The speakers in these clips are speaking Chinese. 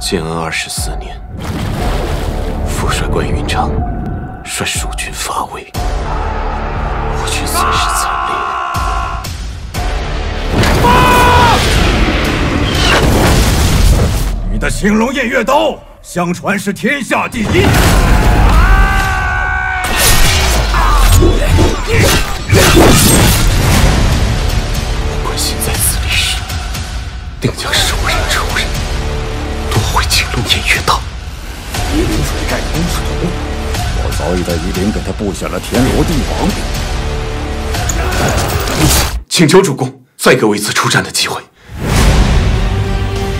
建安二十四年，副帅关云长率蜀军伐魏，我军损失惨烈。你的青龙偃月刀，相传是天下第一。不管现在此立时，定将手刃仇人，夺回青龙偃月刀。夷陵水寨公使图，我早已在夷陵给他布下了天罗地网。请求主公再给我一次出战的机会。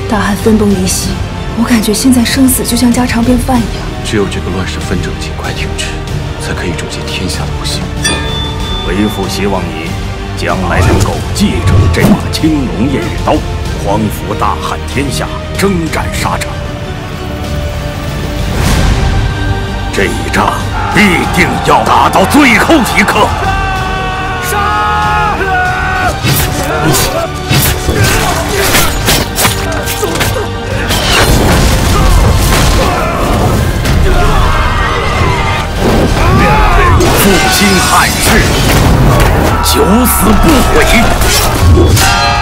大汉分崩离析，我感觉现在生死就像家常便饭一样。只有这个乱世纷争尽快停止，才可以终结天下的不幸。为父希望你将来能够继承这把青龙偃月刀，匡扶大汉天下，征战沙场。这一仗必定要打到最后一刻。杀！复兴汉室，九死不悔。